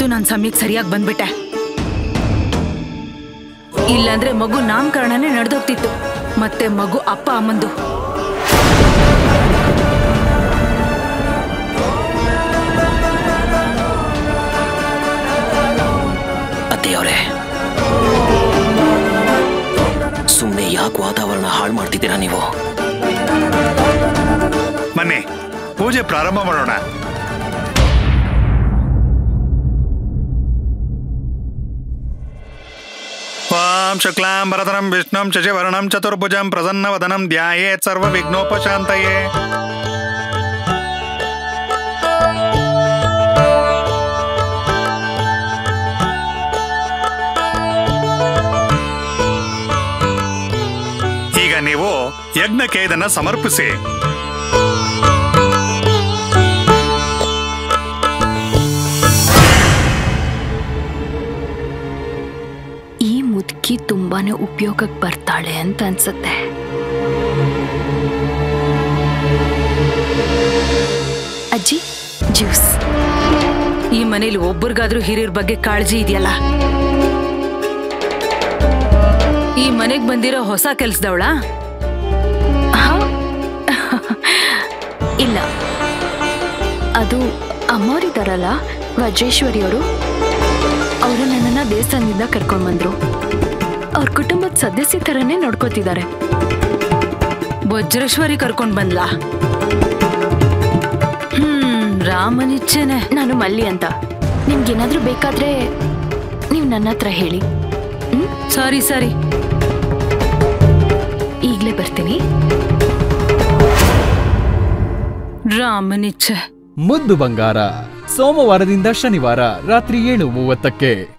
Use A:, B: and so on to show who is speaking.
A: ಸಮಯಕ್ಕೆ ಸರಿಯಾಗಿ ಬಂದ್ಬಿಟ್ಟೆ. ಇಲ್ಲಾಂದ್ರೆ ಮಗು ನಾಮಕರಣನೇ ನಡೆದೋಗ್ತಿತ್ತು. ಮತ್ತೆ ಮಗು ಅಪ್ಪ ಅಮ್ಮಂದು.
B: ಅತ್ತೆಯವರೇ ಸುಮ್ಮನೆ ಯಾಕೆ ವಾತಾವರಣ ಹಾಳು ಮಾಡ್ತಿದ್ದೀರಾ ನೀವು?
C: ಬನ್ನಿ ಪೂಜೆ ಪ್ರಾರಂಭ ಮಾಡೋಣ. ಓಂ ಶುಕ್ಲಾಂ ಭರತರಂ ವಿಷ್ಣುಂ ಶಶಿವರ್ಣಂ ಚತುರ್ಭುಜಂ ಪ್ರಸನ್ನವದನಂ ಧ್ಯಾಯೇತ್ ಸರ್ವ ವಿಘ್ನೋಪಶಾಂತಯೇ ಈಗ ನೀವು ಯಜ್ಞಕ್ಕೆ ಇದನ್ನ ಸಮರ್ಪಿಸಿ
D: ಮುದುಕಿ ತುಂಬಾನೇ ಉಪಯೋಗಕ್ಕೆ ಬರ್ತಾಳೆ ಅಂತ ಅನ್ಸುತ್ತೆ. ಅಜ್ಜಿ ಜ್ಯೂಸ್.
A: ಈ ಮನೇಲಿ ಒಬ್ಬರಿಗಾದ್ರೂ ಹಿರಿಯರ ಬಗ್ಗೆ ಕಾಳಜಿ ಇದೆಯಲ್ಲ? ಈ ಮನೆಗೆ ಬಂದಿರೋ ಹೊಸ ಕೆಲ್ಸದವಳ?
D: ಇಲ್ಲ. ಅದು ಅಮ್ಮೋರಿದಾರಲ್ಲ ವಜ್ರೇಶ್ವರಿಯವರು ಅವರು ನನ್ನನ್ನು ದೇವಸ್ಥಾನದಿಂದ ಕರ್ಕೊಂಡು ಬಂದ್ರು ಅವ್ರ ಕುಟುಂಬದ ಸದಸ್ಯ ತರನೇ ನೋಡ್ಕೋತಿದ್ದಾರೆ
A: ವಜ್ರೇಶ್ವರಿ ಕರ್ಕೊಂಡ್ ಬಂದ್ಲಾ? ಹ್ಮ್, ರಾಮನಿಚ್ಛೆನೆ.
D: ನಾನು ಮಲ್ಲಿ ಅಂತ. ನಿಮ್ಗೇನಾದ್ರೂ ಬೇಕಾದ್ರೆ ನೀವು ನನ್ನ ಹತ್ರ ಹೇಳಿ. ಹ್ಮ್?
A: ಸಾರಿ ಸಾರಿ.
D: ಈಗಲೇ ಬರ್ತೀನಿ.
A: ರಾಮನಿಚ್ಛೆ.
E: ಮುದ್ದು ಬಂಗಾರ. ಸೋಮವಾರದಿಂದ ಶನಿವಾರ ರಾತ್ರಿ ಏಳು ಮೂವತ್ತಕ್ಕೆ.